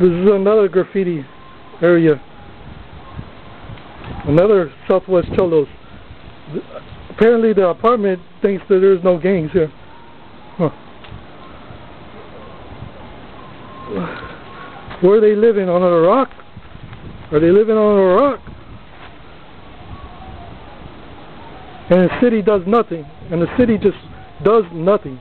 This is another graffiti area. Another Southwest Cholos. Apparently the apartment thinks that there's no gangs here. Huh. Where are they living? On a rock? Are they living on a rock? And the city does nothing. And the city just does nothing.